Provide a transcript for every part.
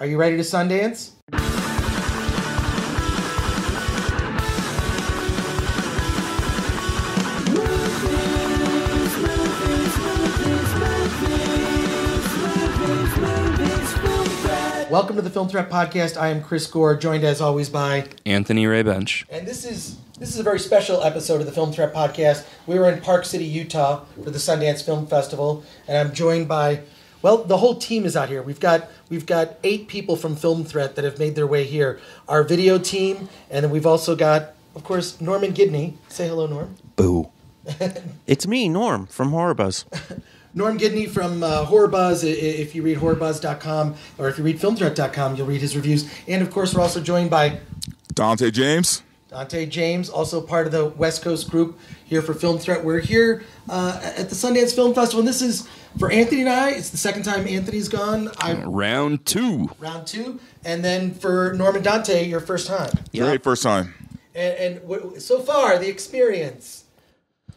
Are you ready to Sundance? Welcome to the Film Threat Podcast. I am Chris Gore, joined as always by Anthony Ray Bench. And this is this is a very special episode of the Film Threat Podcast. We were in Park City, Utah for the Sundance Film Festival, and I'm joined by well, the whole team is out here. We've got we've got eight people from Film Threat that have made their way here. Our video team, and then we've also got, of course, Norman Gidney. Say hello, Norm. Boo. it's me, Norm, from Horror Buzz. Norm Gidney from uh, Horror Buzz. I- i- If you read horrorbuzz.com or if you read filmthreat.com, you'll read his reviews. And of course, we're also joined by Dante James. Dante James, also part of the West Coast group here for Film Threat. We're here uh, at the Sundance Film Festival, and this is for Anthony and I. It's the second time Anthony's gone. I'm Round two. round two, and then for Norm and Dante, your first time. Very first time. And, and w- so far, the experience.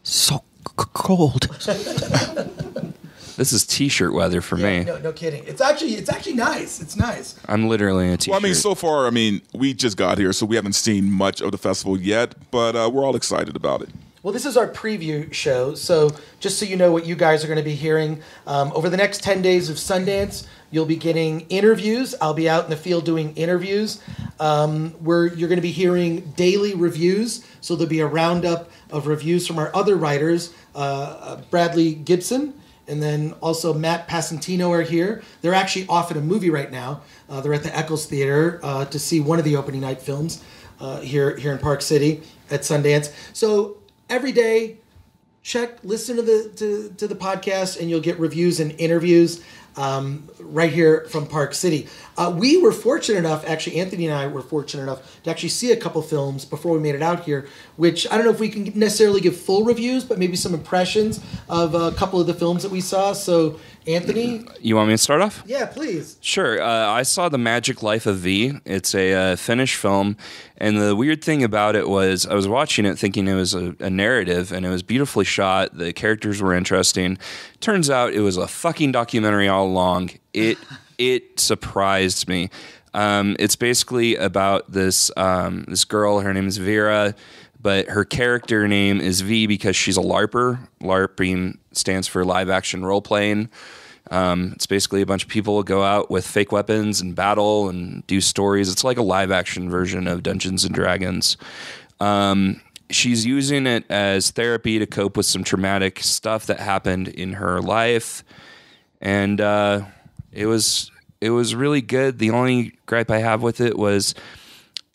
So c- cold. This is t-shirt weather for me. No, no kidding. It's actually it's actually nice. It's nice. I'm literally in a t-shirt. Well, I mean, so far, I mean, we just got here, so we haven't seen much of the festival yet, but uh, we're all excited about it. Well, this is our preview show. So, just so you know what you guys are going to be hearing, um, over the next 10 days of Sundance, you'll be getting interviews. I'll be out in the field doing interviews. Um, where you're going to be hearing daily reviews. So, there'll be a roundup of reviews from our other writers uh, uh, Bradley Gibson. And then also Matt Passantino are here. They're actually off at a movie right now. Uh, they're at the Eccles Theater uh, to see one of the opening night films uh, here here in Park City at Sundance. So every day, check, listen to the to, to the podcast, and you'll get reviews and interviews um, right here from Park City. Uh, we were fortunate enough, actually, Anthony and I were fortunate enough to actually see a couple films before we made it out here. Which I don't know if we can necessarily give full reviews, but maybe some impressions of a couple of the films that we saw. So, Anthony, You want me to start off? yeah, please. Sure. Uh, I saw The Magic Life of V. It's a uh, Finnish film. And the weird thing about it was I was watching it thinking it was a, a narrative and it was beautifully shot. The characters were interesting. Turns out it was a fucking documentary all along. It, it surprised me. Um, it's basically about this um, this girl. Her name is Vera, but her character name is V because she's a LARPer. LARPing stands for live action role playing. Um, it's basically a bunch of people go out with fake weapons and battle and do stories. It's like a live action version of Dungeons and Dragons. Um, she's using it as therapy to cope with some traumatic stuff that happened in her life, and uh, it was it was really good. The only gripe I have with it was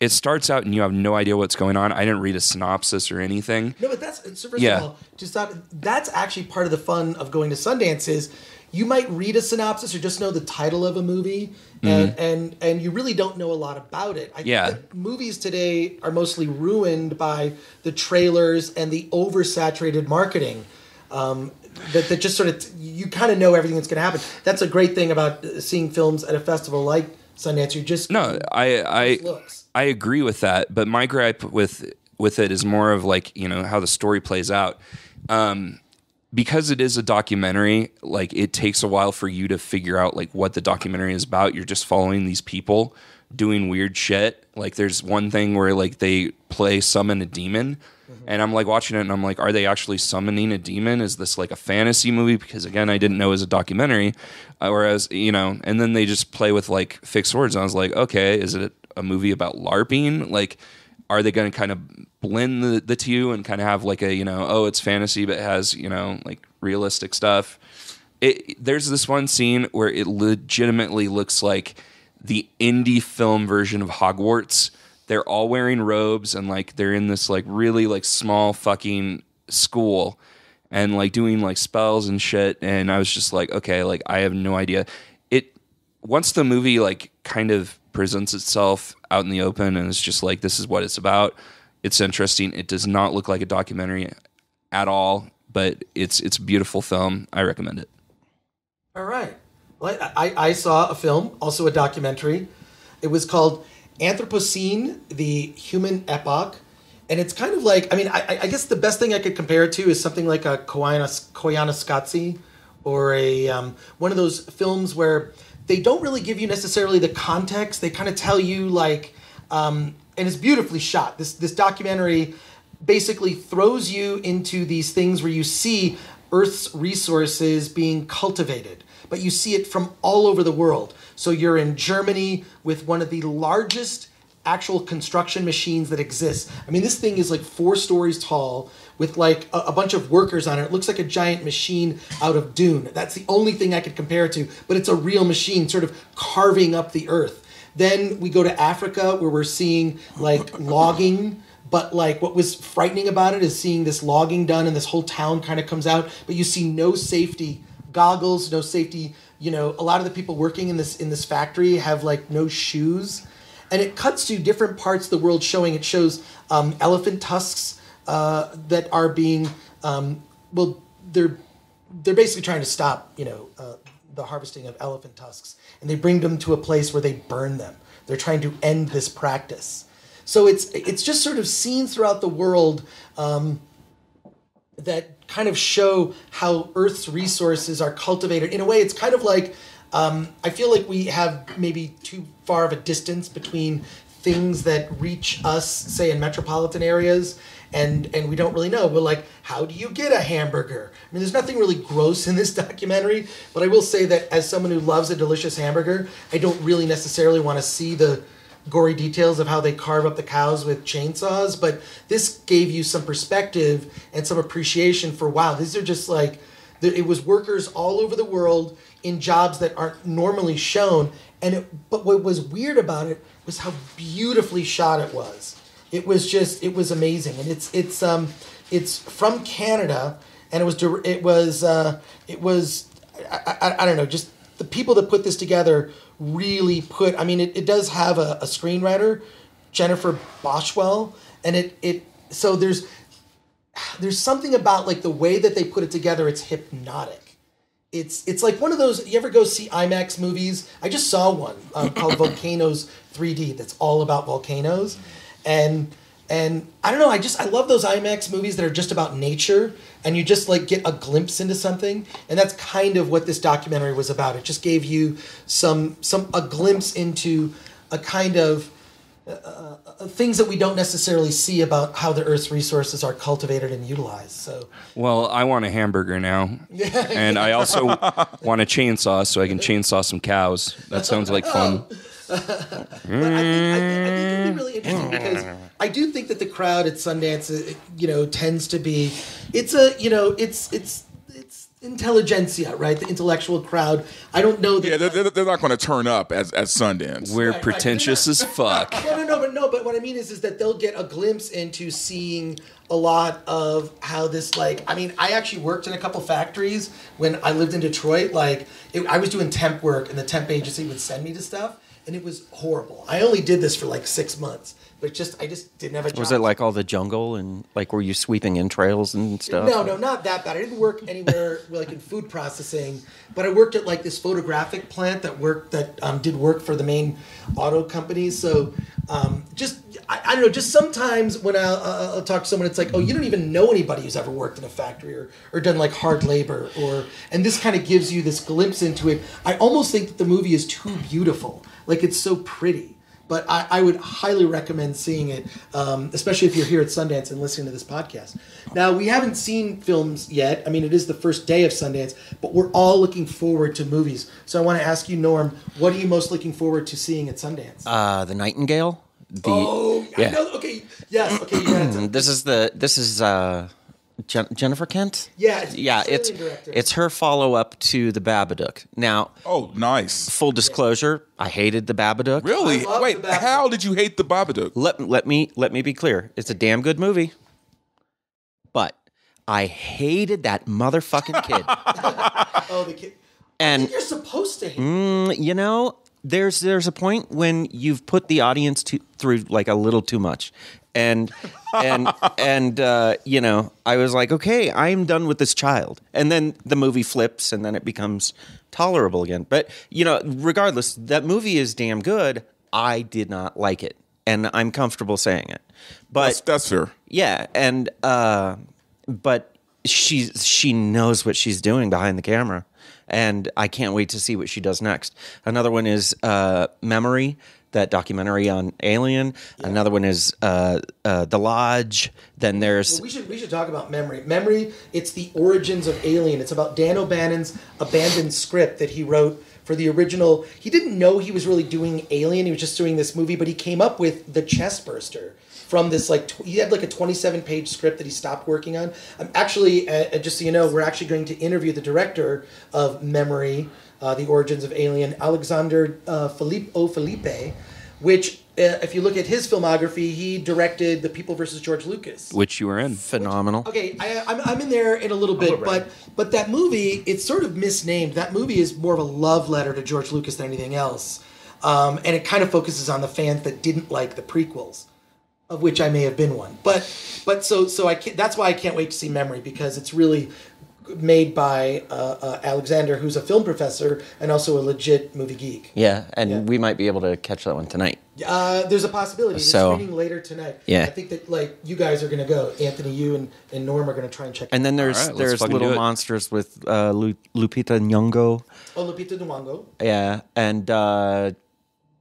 it starts out and you have no idea what's going on. I didn't read a synopsis or anything. No, but that's so first Yeah. of all, just. That's actually part of the fun of going to Sundance is you might read a synopsis or just know the title of a movie, and and and you really don't know a lot about it. I Mm-hmm. Yeah. think movies today are mostly ruined by the trailers and the oversaturated marketing. Um, that, that just sort of you kind of know everything that's going to happen. That's a great thing about seeing films at a festival like Sundance. You just No, I I. I agree with that, but my gripe with with it is more of like you know how the story plays out. Um, because it is a documentary, like it takes a while for you to figure out like what the documentary is about. You're just following these people doing weird shit. Like there's one thing where like they play summon a demon. And I'm like watching it and I'm like, are they actually summoning a demon? Is this like a fantasy movie? Because again, I didn't know it was a documentary. Uh, whereas, you know, and then they just play with like fixed words. And I was like, okay, is it a movie about LARPing? Like, are they going to kind of blend the, the two and kind of have like a you know oh it's fantasy but it has you know like realistic stuff it, there's this one scene where it legitimately looks like the indie film version of hogwarts they're all wearing robes and like they're in this like really like small fucking school and like doing like spells and shit. And i was just like okay like i have no idea. It once the movie like kind of presents itself out in the open and it's just like this is what it's about it's interesting. It does not look like a documentary at all but it's it's a beautiful film. I recommend it. All right. Well, I, I I saw a film, also a documentary. It was called Anthropocene: The Human Epoch, and it's kind of like I mean I, I guess the best thing I could compare it to is something like a Koyaanisqatsi or a um, one of those films where they don't really give you necessarily the context. They kind of tell you like, um, and it's beautifully shot. This this documentary basically throws you into these things where you see Earth's resources being cultivated, but you see it from all over the world. So you're in Germany with one of the largest actual construction machines that exists. I mean, this thing is like four stories tall with like a, a, bunch of workers on it. It looks like a giant machine out of Dune. That's the only thing I could compare it to, but it's a real machine sort of carving up the earth. Then we go to Africa where we're seeing like logging. But like what was frightening about it is seeing this logging done and this whole town kind of comes out, but you see no safety goggles, no safety. You know, a lot of the people working in this in this factory have like no shoes. And it cuts to different parts of the world showing. It shows um, elephant tusks uh, that are being um, well they're they're basically trying to stop you know uh, the harvesting of elephant tusks. And they bring them to a place where they burn them. They're trying to end this practice so it's it's just sort of seen throughout the world um, that kind of show how earth's resources are cultivated in a way it's kind of like um, I feel like we have maybe too far of a distance between things that reach us, say in metropolitan areas, and and we don't really know. But like, how do you get a hamburger? I mean, there's nothing really gross in this documentary, but I will say that as someone who loves a delicious hamburger, I don't really necessarily want to see the gory details of how they carve up the cows with chainsaws. But this gave you some perspective and some appreciation for wow, these are just like it was workers all over the world in jobs that aren't normally shown. And it, but what was weird about it was how beautifully shot it was. It was just it was amazing, and it's it's um it's from Canada, and it was it was uh, it was I, I, I don't know just the people that put this together really put. I mean, it, it does have a, a screenwriter, Jennifer Baichwal, and it it so there's there's something about like the way that they put it together. It's hypnotic it's it's like one of those. You ever go see IMAX movies? I just saw one um, called Volcanoes 3D. That's all about volcanoes, and and I don't know. I just I love those IMAX movies that are just about nature, and you just like get a glimpse into something. And that's kind of what this documentary was about. It just gave you some some a glimpse into a kind of uh, uh, things that we don't necessarily see about how the Earth's resources are cultivated and utilized. So, well, I want a hamburger now, and I also want a chainsaw so I can chainsaw some cows. That sounds like fun. but I think, I, think, I think it'd be really interesting because I do think that the crowd at Sundance, uh, you know, tends to be, it's a, you know, it's it's it's intelligentsia, right? The intellectual crowd. I don't know. That, yeah, they're, they're not going to turn up as as Sundance. We're right, pretentious right. as fuck. No, no, no, but no, but what I mean is, is that they'll get a glimpse into seeing a lot of how this, like, I mean, I actually worked in a couple factories when I lived in Detroit. Like, it, I was doing temp work, and the temp agency would send me to stuff, and it was horrible. I only did this for like six months but just I just didn't have a job. Was it like all the jungle and like were you sweeping in trails and stuff? No, no, not that bad. I didn't work anywhere like in food processing, but I worked at like this photographic plant that worked that um, did work for the main auto companies. So um, just I, I, don't know. Just sometimes when I, uh, I'll talk to someone, it's like, oh, you don't even know anybody who's ever worked in a factory or, or done like hard labor, or and this kind of gives you this glimpse into it. I almost think that the movie is too beautiful. Like it's so pretty but I, I, would highly recommend seeing it, um, especially if you're here at Sundance and listening to this podcast. Now, we haven't seen films yet. I mean, it is the first day of Sundance, but we're all looking forward to movies. So I want to ask you, Norm, what are you most looking forward to seeing at Sundance? Uh, the Nightingale. The, oh, yeah. Okay. Yes. Okay. this is the. This is. Uh, Jen- Jennifer Kent. Yeah, it's yeah, it's it's her follow up to the Babadook. Now, oh, nice. Full disclosure, I hated the Babadook. Really? Wait, how did you hate the Babadook? Let let me let me be clear. It's a damn good movie, but I hated that motherfucking kid. oh, the kid. And you're supposed to hate. Mm, you know, there's there's a point when you've put the audience to, through like a little too much, and and and uh, you know I was like, okay, I'm done with this child, and then the movie flips, and then it becomes tolerable again. But you know, regardless, that movie is damn good. I did not like it, and I'm comfortable saying it. But that's, that's fair. Yeah, and uh, but she she knows what she's doing behind the camera, and I can't wait to see what she does next. Another one is uh, Memory, that documentary on Alien. Another one is uh, uh, The Lodge. Then there's Well, we should we should talk about memory. Memory. It's the origins of Alien. It's about Dan O'Bannon's abandoned script that he wrote for the original. He didn't know he was really doing Alien. He was just doing this movie, but he came up with the chest burster from this like tw- he had like a 27 page script that he stopped working on. I'm actually uh, uh, just so you know, we're actually going to interview the director of Memory, uh, the origins of Alien, Alexander uh, Philippe O Philippe, which. Uh, if you look at his filmography, he directed The People versus George Lucas. which you were in. phenomenal. Okay, I, I'm, I'm in there in a little bit, but but that movie it's sort of misnamed. That movie is more of a love letter to George Lucas than anything else, um, and it kind of focuses on the fans that didn't like the prequels, of which I may have been one. But but so so I can't, that's why I can't wait to see Memory because it's really made by uh, uh, Alexander, who's a film professor and also a legit movie geek. Yeah, and Yeah. we might be able to catch that one tonight. Uh, there's a possibility. So- screening later tonight. Yeah. I think that like you guys are gonna go. Anthony, you and, and Norm are gonna try and check. And then there's All right, let's there's Little. Monsters with uh, Lu- Lupita Nyong'o. oh, Lupita Nyong'o. Yeah, and uh,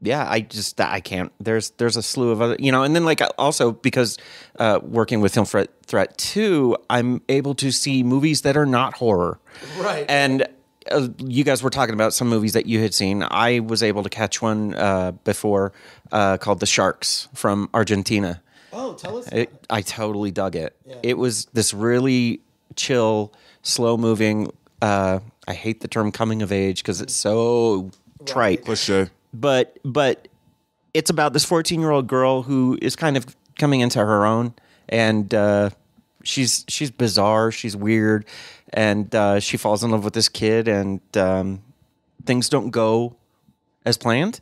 yeah, I just I can't. There's there's a slew of other you know, and then like also because uh, working with Film Threat Threat Two, I'm able to see movies that are not horror. Right. And uh, you guys were talking about some movies that you had seen. I was able to catch one uh, before uh, called The Sharks from Argentina. Oh, tell us. It, I totally dug it. Yeah. It was this really chill, slow moving. Uh, I hate the term coming of age because it's so trite. Cliche. But but it's about this fourteen year old girl who is kind of coming into her own, and uh, she's she's bizarre. She's weird, and uh, she falls in love with this kid, and um, things don't go as planned.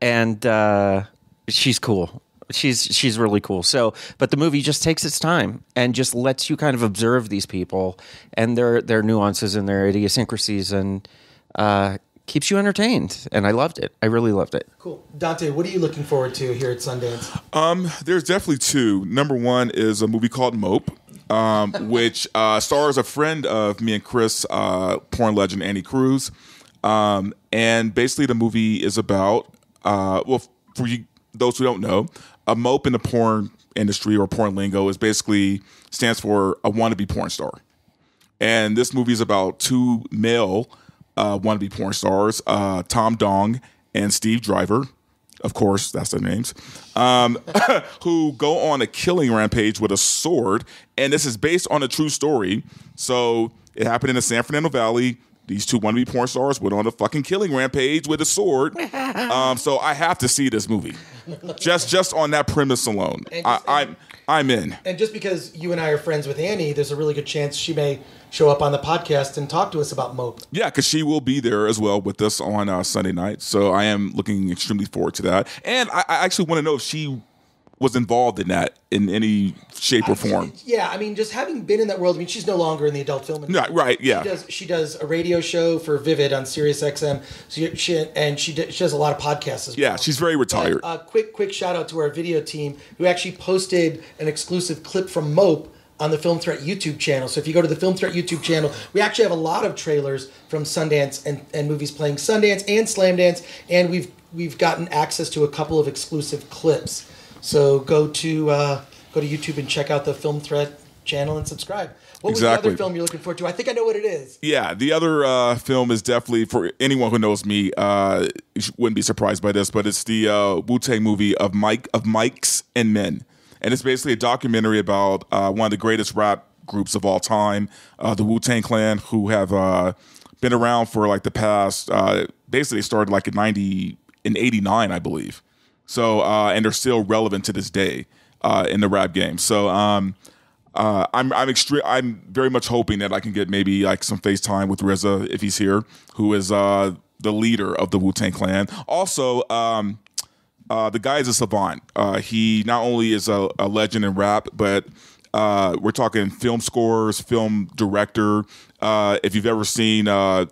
and uh, she's cool. She's she's really cool. So, but the movie just takes its time and just lets you kind of observe these people and their their nuances and their idiosyncrasies and uh, keeps you entertained. And I loved it. I really loved it. Cool. Dante, what are you looking forward to here at Sundance? Um, there's definitely two. Number one is a movie called Mope, um, which uh, stars a friend of me and Chris, uh, porn legend Annie Cruz. Um, and basically, the movie is about, uh, well, for you, those who don't know, a mope in the porn industry or porn lingo is basically stands for a wannabe porn star. And this movie is about two male uh, wannabe porn stars, uh, Tom Dong and Steve Driver. Of course, that's their names. Um, who go on a killing rampage with a sword. And this is based on a true story. So it happened in the San Fernando Valley. These two wannabe porn stars went on a fucking killing rampage with a sword. Um, so I have to see this movie. Just just on that premise alone. I, I'm I'm in. And just because you and I are friends with Annie, there's a really good chance she may show up on the podcast and talk to us about Mope. Yeah, because she will be there as well with us on uh, Sunday night. So I am looking extremely forward to that. And I, I actually want to know if she was involved in that in any shape or form. Yeah, I mean, just having been in that world, I mean, she's no longer in the adult film industry. Yeah, right, yeah. She does, she does a radio show for Vivid on Sirius XM. So she, and she, d- she does a lot of podcasts as well. Yeah, she's very retired. Uh, quick, quick shout out to our video team who actually posted an exclusive clip from Mope on the Film Threat YouTube channel. So if you go to the Film Threat YouTube channel, we actually have a lot of trailers from Sundance and, and movies playing Sundance and Slamdance, and we've we've gotten access to a couple of exclusive clips. So go to uh, go to YouTube and check out the Film Threat channel and subscribe. What was the other film you're looking forward to? I think I know what it is. Yeah, the other uh, film is definitely for anyone who knows me. Uh, you wouldn't be surprised by this, but it's the uh, Wu Tang movie of Mike of Mics and Men, and it's basically a documentary about uh, one of the greatest rap groups of all time, uh, the Wu Tang Clan, who have uh, been around for like the past. Uh, basically, started like in ninety in eighty nine, I believe. So uh, and they're still relevant to this day uh, in the rap game. So. Um, uh, I'm I'm extre- I'm very much hoping that I can get maybe like some FaceTime with RZA if he's here, who is uh, the leader of the Wu Tang Clan. Also, um, uh, the guy is a savant. Uh, he not only is a, a legend in rap, but uh, we're talking film scores, film director. Uh, if you've ever seen uh,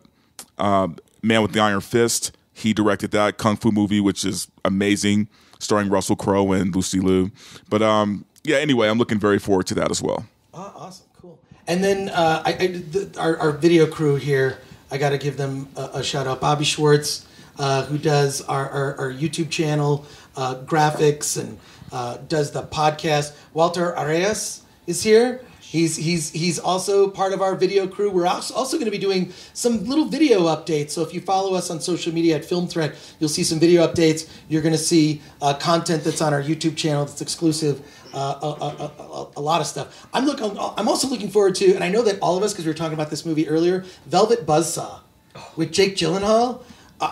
uh, Man with the Iron Fist, he directed that kung fu movie, which is amazing, starring Russell Crowe and Lucy Liu. But um, yeah, anyway, I'm looking very forward to that as well. Oh, awesome, cool. And then uh, I, I, the, our, our video crew here I got to give them a, a shout out. Bobby Schwartz, uh, who does our, our, our YouTube channel, uh, graphics, and uh, does the podcast. Walter Arias is here. He's, he's, he's also part of our video crew. We're also, also going to be doing some little video updates. So if you follow us on social media at Film Threat, you'll see some video updates. You're going to see uh, content that's on our YouTube channel that's exclusive. Uh, a, a, a, a, lot of stuff. I'm looking. I'm also looking forward to, and I know that all of us, because we were talking about this movie earlier, Velvet Buzzsaw, with Jake Gyllenhaal.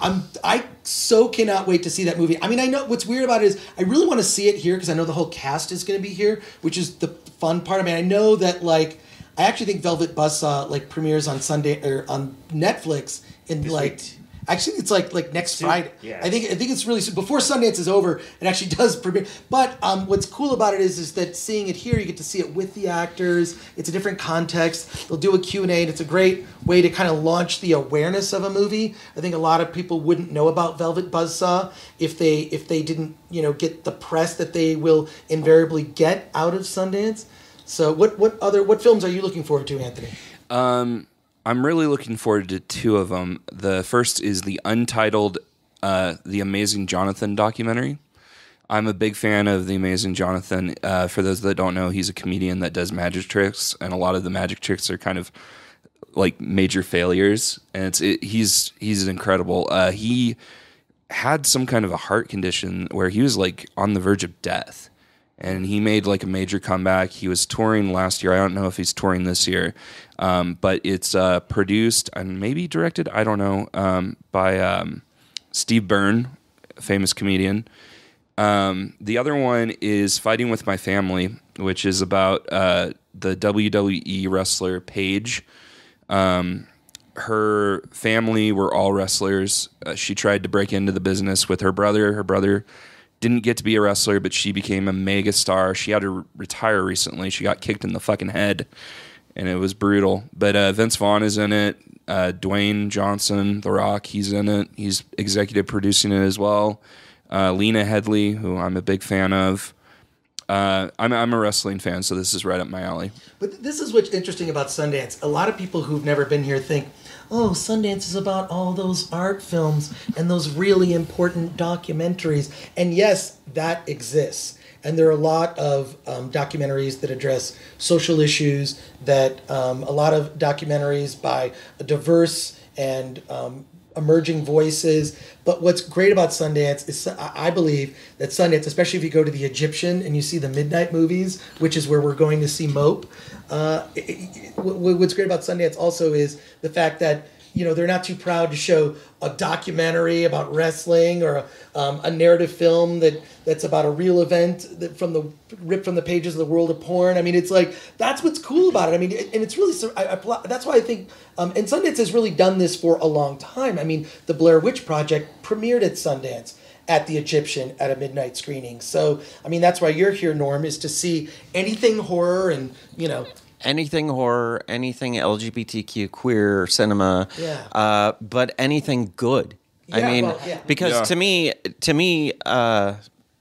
I'm I so cannot wait to see that movie. I mean, I know what's weird about it is I really want to see it here because I know the whole cast is going to be here, which is the fun part. I mean, I know that like I actually think Velvet Buzzsaw uh, like premieres on Sunday or on Netflix in This like. week. Actually, it's like like next Soon. Friday. Yeah. I think I think it's really soon. before Sundance is over. It actually does premiere. But um, what's cool about it is is that seeing it here, you get to see it with the actors. It's a different context. They'll do a Q and A, and it's a great way to kind of launch the awareness of a movie. I think a lot of people wouldn't know about Velvet Buzzsaw if they if they didn't you know get the press that they will invariably get out of Sundance. So what what other what films are you looking forward to, Anthony? Um, I'm really looking forward to two of them. The first is the untitled uh, The Amazing Jonathan documentary. I'm a big fan of The Amazing Jonathan. Uh, for those that don't know, he's a comedian that does magic tricks, and a lot of the magic tricks are kind of like major failures. And it's it, he's he's incredible. Uh, he had some kind of a heart condition where he was like on the verge of death and he made like a major comeback. He was touring last year. I don't know if he's touring this year, um, but it's uh, produced and maybe directed. I don't know um, by um, Steve Byrne, a famous comedian. Um, the other one is Fighting with My Family, which is about uh, the WWE wrestler Paige. Um, her family were all wrestlers. Uh, she tried to break into the business with her brother. Her brother didn't get to be a wrestler, but she became a mega star. She had to re- retire recently. She got kicked in the fucking head, and it was brutal. But uh, Vince Vaughn is in it. Uh, Dwayne Johnson, The Rock, he's in it. He's executive producing it as well. Uh, Lena Headey, who I'm a big fan of. Uh, I'm, I'm a wrestling fan, so this is right up my alley. But this is what's interesting about Sundance. A lot of people who've never been here think, oh, Sundance is about all those art films and those really important documentaries. And yes, that exists. And there are a lot of um, documentaries that address social issues, that um, a lot of documentaries by diverse and um, emerging voices. But what's great about Sundance is I believe that Sundance, especially if you go to the Egyptian and you see the midnight movies, which is where we're going to see Mope. Uh, it- it- what's great about Sundance also is the fact that you know they're not too proud to show a documentary about wrestling or um, a narrative film that that's about a real event that from the ripped from the pages of the world of porn. I mean, it's like that's what's cool about it. I mean, and it's really I, I, that's why I think um, and Sundance has really done this for a long time. I mean, the Blair Witch Project premiered at Sundance at the Egyptian at a midnight screening. So I mean, that's why you're here, Norm, is to see anything horror and you know anything horror, anything LGBTQ queer cinema, Yeah. uh, but anything good. I mean, well, yeah. because Yeah. to me, to me, uh,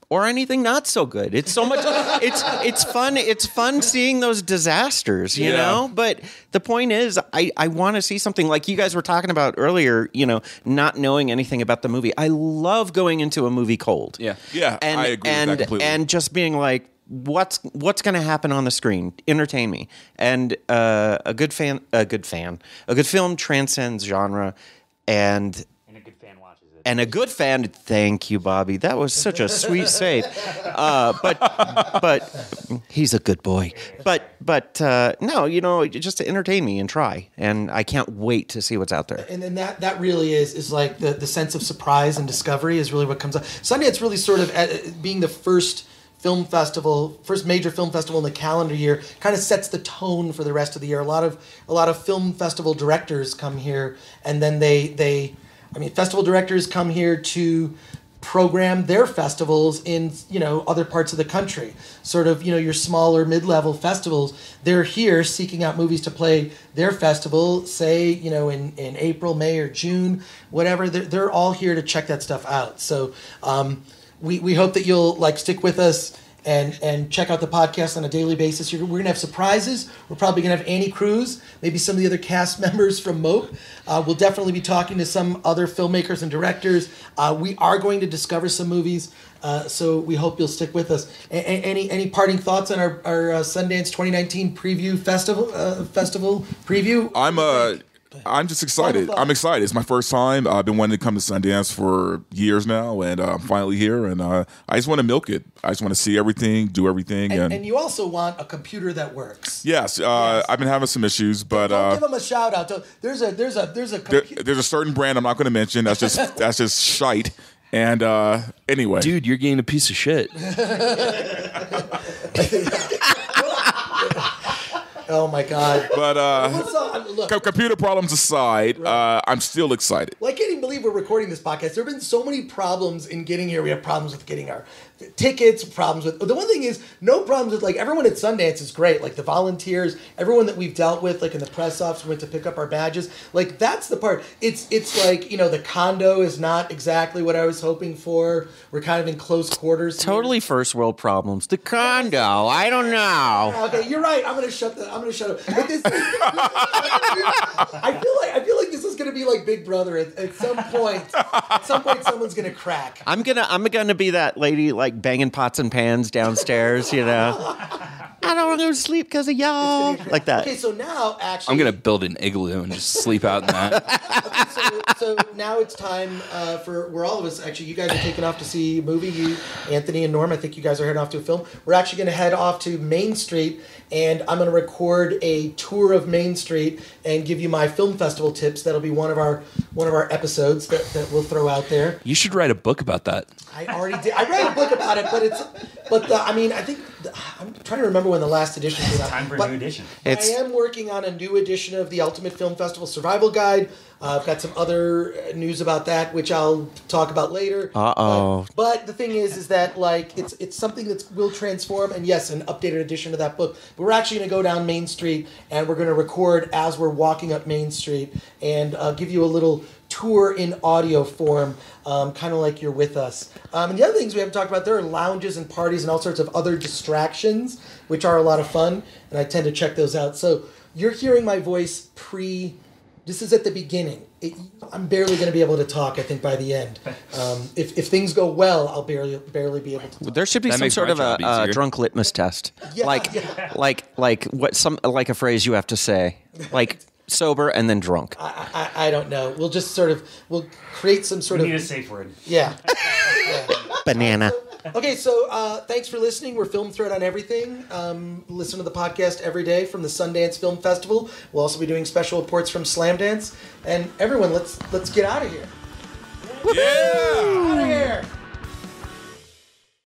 or anything not so good. It's so much. it's it's fun. It's fun seeing those disasters, you Yeah. know. But the point is, I I want to see something like you guys were talking about earlier. You know, not knowing anything about the movie. I love going into a movie cold. Yeah. Yeah, and I agree with that and completely. and just being like what's what's going to happen on the screen? Entertain me. And uh, a good fan a good fan a good film transcends genre and And a good fan watches it. and a good fan thank you bobby. That was such a sweet save. Uh, but but he's a good boy. But but uh, no you know just to entertain me and try. And i can't wait to see what's out there. And then that that really is is like the the sense of surprise and discovery is really what comes up. Sundance really sort of uh, being the first film festival, first major film festival in the calendar year, kind of sets the tone for the rest of the year. A lot of a lot of film festival directors come here, and then they they, I mean, festival directors come here to program their festivals in you know other parts of the country. Sort of you know your smaller mid-level festivals they're here seeking out movies to play their festival say you know in, in april may or june whatever. They're, they're all here to check that stuff out. So um, we, we hope that you'll like stick with us and and check out the podcast on a daily basis. You're, we're gonna have surprises. We're probably gonna have Annie Cruz, maybe some of the other cast members from Mope. Uh, we'll definitely be talking to some other filmmakers and directors. Uh, we are going to discover some movies. Uh, so we hope you'll stick with us. A- a- any any parting thoughts on our, our uh, Sundance 2019 preview festival uh, festival preview? I'm uh I'm just excited. I'm excited. It's my first time. I've been wanting to come to Sundance for years now, and uh, I'm finally here. And uh, I just want to milk it. I just want to see everything, do everything, and, and, and you also want a computer that works. yes, uh, I've been having some issues, but Don't uh, give them a shout out. Don't- There's a there's a there's a there, there's a certain brand I'm not going to mention. That's just that's just shite. And uh, anyway, Dude, you're getting a piece of shit. Oh my god. but uh, What's up? I mean, Look, co- computer problems aside, uh, I'm still excited. Well, I can't even believe we're recording this podcast. There have been so many problems in getting here. We have problems with getting our tickets, problems with. The one thing is, no problems with like everyone at Sundance is great. Like the volunteers, everyone that we've dealt with, like in the press office, went to pick up our badges. Like that's the part. It's it's like you know the condo is not exactly what I was hoping for. We're kind of in close quarters. here. Totally first world problems. The condo. I don't know. Okay, you're right. I'm gonna shut the. I'm gonna shut up. But this, I feel like I feel like gonna be like Big Brother. At, at some point, at some point, someone's gonna crack. I'm gonna I'm gonna be that lady like banging pots and pans downstairs. You know. I don't want to go to sleep because of y'all. Like that. Okay, so now actually, I'm gonna build an igloo and just sleep out in that. so, so now it's time uh, for where all of us actually you guys are taking off to see a movie you anthony and norm i think you guys are heading off to a film we're actually going to head off to main street and i'm going to record a tour of main street and give you my film festival tips that'll be one of our one of our episodes that, that we'll throw out there You should write a book about that. i already did i read a book about it but it's but the, i mean i think the, i'm trying to remember when the last edition came out Time for a new edition. It's- I am working on a new edition of the Ultimate Film Festival Survival Guide. Uh, I've got some other uh, news about that, which I'll talk about later. Uh-oh. But, but the thing is, is that like it's it's something that will transform, and yes, an updated edition of that book. But we're actually going to go down Main Street, and we're going to record as we're walking up Main Street, and uh, give you a little tour in audio form, um, kind of like you're with us. Um, and the other things we haven't talked about, there are lounges and parties and all sorts of other distractions, which are a lot of fun, and I tend to check those out. So you're hearing my voice pre. This is at the beginning. It, I'm barely going to be able to talk. I think by the end, um, if, if things go well, I'll barely barely be able to. Talk. There should be That some sort of a, job a drunk litmus test. Yeah, like, yeah. like, like what some like a phrase you have to say, like sober and then drunk. I, I, I don't know. We'll just sort of we'll create some sort We need a of safe word. yeah. Banana. Okay, so uh, thanks for listening. We're Film Threat on everything. Um, listen to the podcast every day from the Sundance Film Festival. We'll also be doing special reports from Slamdance. And everyone, let's let's get out of here. Yeah. Out of here.